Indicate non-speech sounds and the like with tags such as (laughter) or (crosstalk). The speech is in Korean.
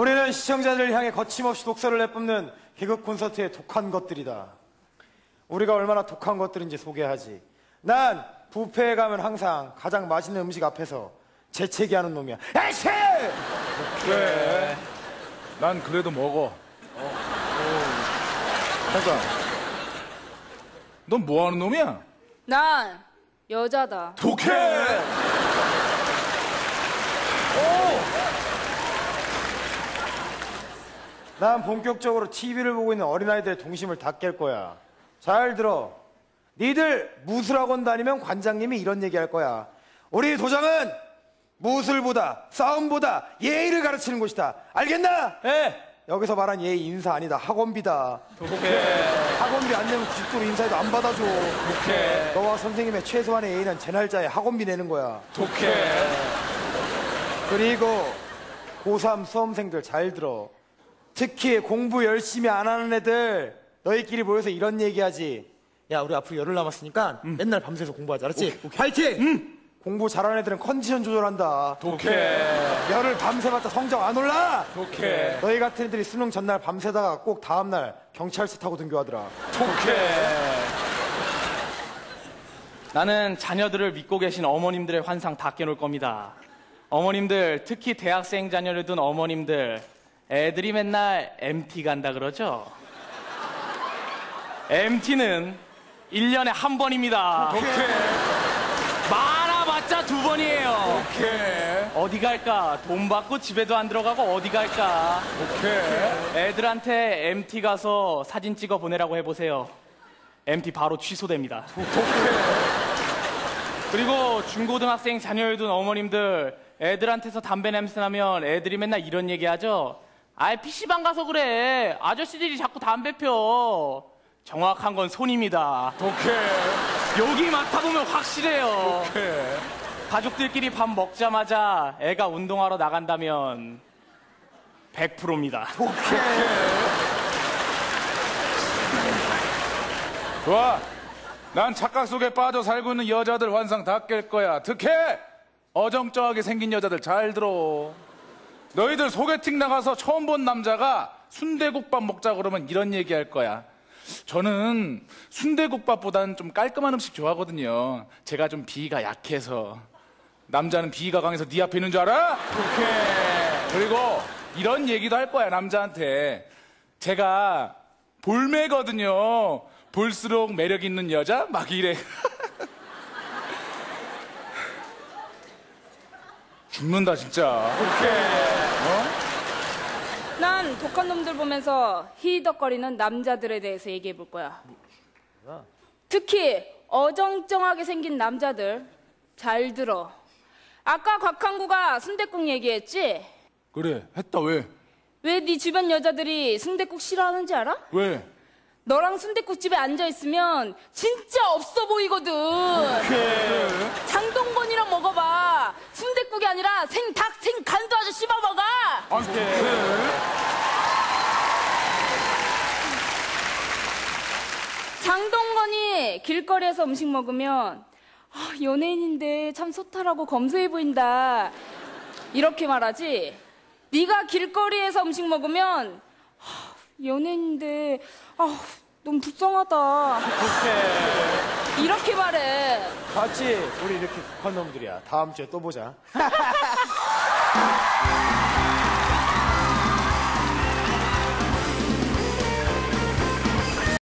우리는 시청자들을 향해 거침없이 독서를 내뿜는 개그 콘서트의 독한 것들이다. 우리가 얼마나 독한 것들인지 소개하지. 난 뷔페에 가면 항상 가장 맛있는 음식 앞에서 재채기 하는 놈이야. 에이씨! 그래. 난 그래도 먹어. 잠깐. 넌 뭐 하는 놈이야? 난 여자다. 독해! 난 본격적으로 TV를 보고 있는 어린아이들의 동심을 다 깰 거야. 잘 들어. 니들 무술학원 다니면 관장님이 이런 얘기 할 거야. 우리 도장은 무술보다 싸움보다 예의를 가르치는 곳이다. 알겠나? 예. 여기서 말한 예의 인사 아니다. 학원비다. 학원비 안 내면 90도로 인사해도 안 받아줘. 독해. 너와 선생님의 최소한의 예의는 제 날짜에 학원비 내는 거야. 독해. 그리고 고3 수험생들 잘 들어. 특히 공부 열심히 안 하는 애들 너희끼리 모여서 이런 얘기하지. 야 우리 앞으로 열흘 남았으니까 맨날 밤새서 공부하자. 알았지? 파이팅! 공부 잘하는 애들은 컨디션 조절한다. 독해. 열흘 밤새봤자 성적 안 올라. 독해. 너희 같은 애들이 수능 전날 밤새다가 꼭 다음날 경찰서 타고 등교하더라. 독해. (laughs) 나는 자녀들을 믿고 계신 어머님들의 환상 다 깨놓을 겁니다. 어머님들, 특히 대학생 자녀를 둔 어머님들, 애들이 맨날 MT 간다 그러죠? (laughs) MT는 1년에 한 번입니다. 독해. 많아 봤자 두 번이에요. 독해. 어디 갈까? 돈 받고 집에도 안 들어가고 어디 갈까? 독해. 애들한테 MT 가서 사진 찍어 보내라고 해보세요. MT 바로 취소됩니다. 그리고 중고등학생 자녀를 둔 어머님들 애들한테서 담배 냄새 나면 애들이 맨날 이런 얘기 하죠. 아이 PC방 가서 그래. 아저씨들이 자꾸 담배 펴. 정확한 건 손입니다. 독해. 여기 맡아보면 확실해요. 독해. 가족들끼리 밥 먹자마자 애가 운동하러 나간다면 100%입니다. 좋아. 난 착각 속에 빠져 살고 있는 여자들 환상 다 깰 거야. 특해! 어정쩡하게 생긴 여자들 잘 들어. 너희들 소개팅 나가서 처음 본 남자가 순대국밥 먹자 그러면 이런 얘기 할 거야. 저는 순대국밥보다는 좀 깔끔한 음식 좋아하거든요. 제가 좀 비위가 약해서. 남자는 비위가 강해서 네 앞에 있는 줄 알아? 그렇게. 그리고 이런 얘기도 할 거야, 남자한테. 제가 볼매거든요. 볼수록 매력 있는 여자? 막 이래. (laughs) 죽는다, 진짜. 난 독한 놈들 보면서 히덕거리는 남자들에 대해서 얘기해 볼 거야. 특히 어정쩡하게 생긴 남자들 잘 들어. 아까 곽한구가 순댓국 얘기했지? 그래, 했다, 왜? 왜 네 주변 여자들이 순댓국 싫어하는지 알아? 왜? 너랑 순댓국 집에 앉아 있으면 진짜 없어 보이거든. 장동건이랑 먹어봐. 순댓국이 아니라 생닭, 생간도 아주 씹어 먹어. 장동건이 길거리에서 음식 먹으면 아, 연예인인데 참 소탈하고 검소해 보인다. 이렇게 말하지. 네가 길거리에서 음식 먹으면 아, 연예인인데 아, 너무 불쌍하다. 이렇게 말해. 같이 우리 이렇게 독한 놈들이야. 다음 주에 또 보자. (laughs)